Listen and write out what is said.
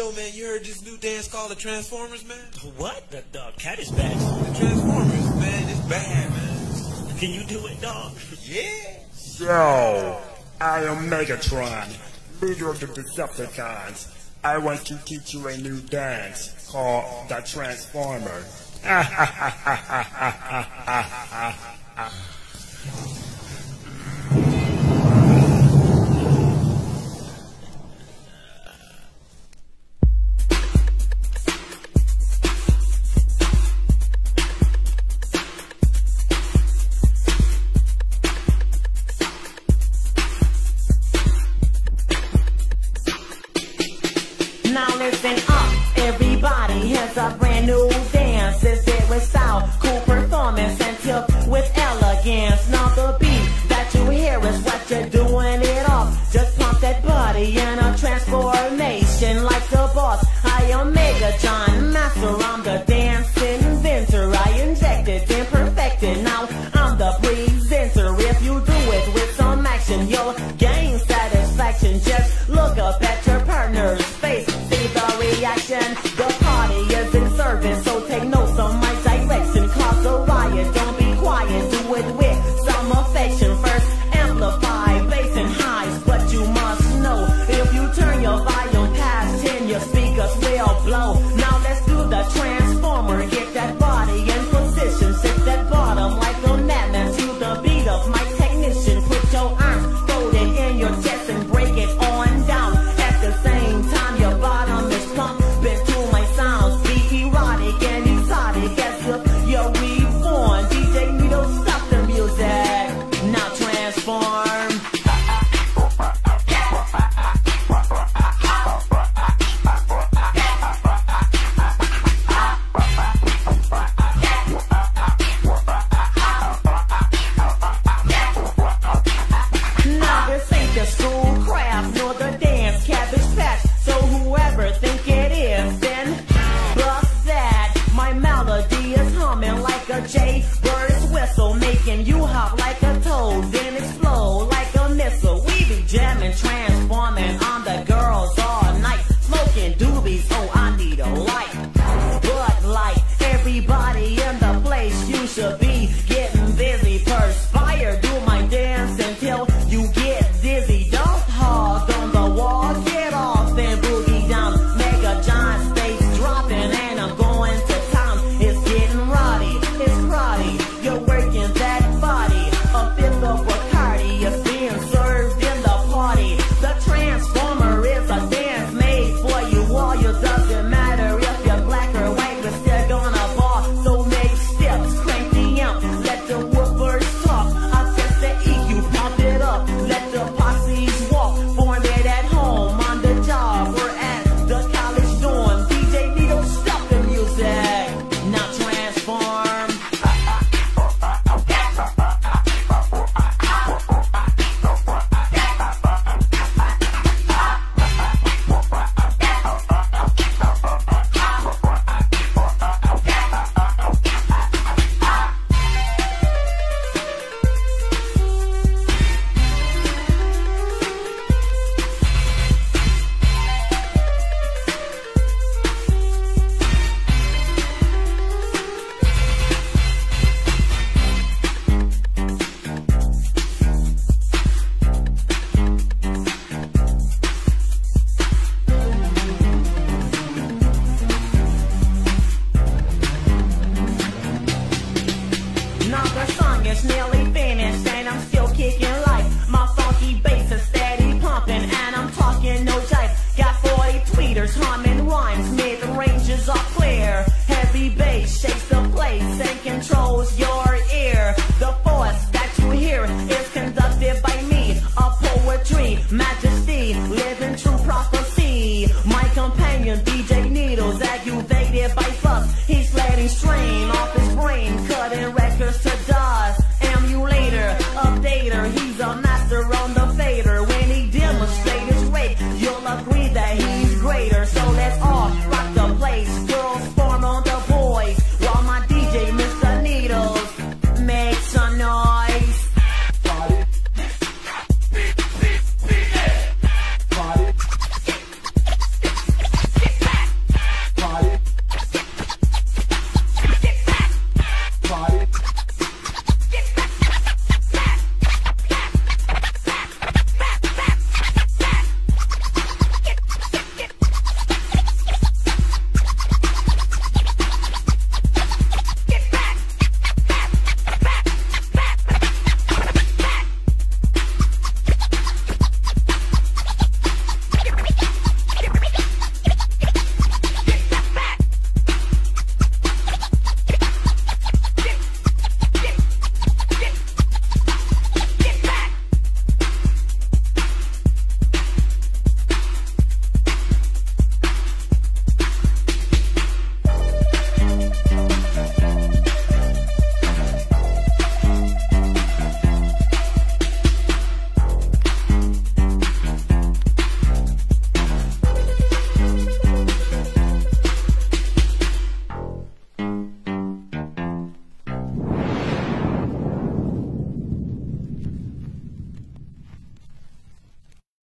Yo, man, you heard this new dance called the Transformers, man? What? The, the cat is back. The Transformers, man, is bad, man. Can you do it, dog? Yeah. Yo, I am Megatron, leader of the Decepticons. I want to teach you a new dance called the Transformer. yo J. nearly finished, and I'm still kicking life. My funky bass is steady pumping, and I'm talking no type. Got 40 tweeters humming rhymes, mid ranges are clear. Heavy bass shakes the place and controls your ear. The force that you hear is conducted by me, a poetry, majesty, living true prophecy.